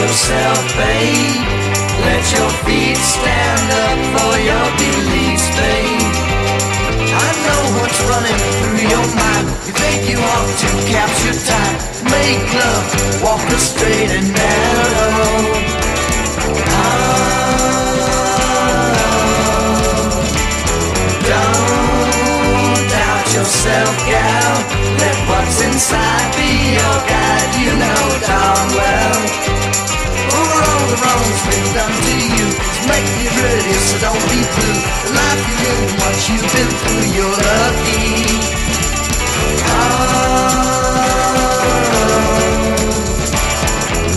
yourself, babe. Let your feet stand up for your beliefs, babe. I know what's running through your mind. You think you ought to capture time, make love, walk the straight and narrow. Make you ready, so don't be blue. The life you live, what you've been through, you're lucky. Oh,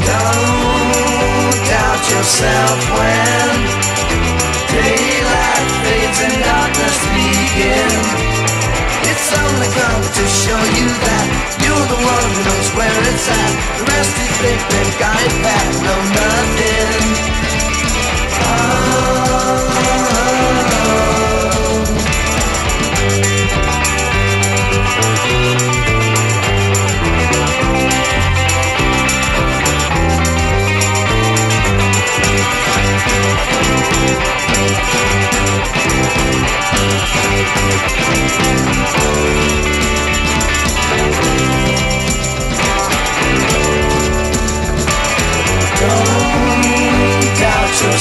don't doubt yourself when daylight fades and darkness begins. It's only come to show you that you're the one who knows where it's at. The rest is big, they've got it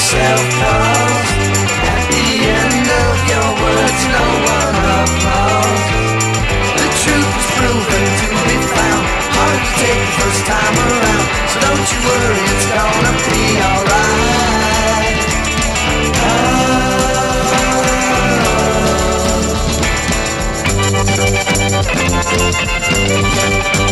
yourself At the end of your words no one applauds The proven to be found. Hard to take first time around. So don't you worry, it's gonna be alright. Oh.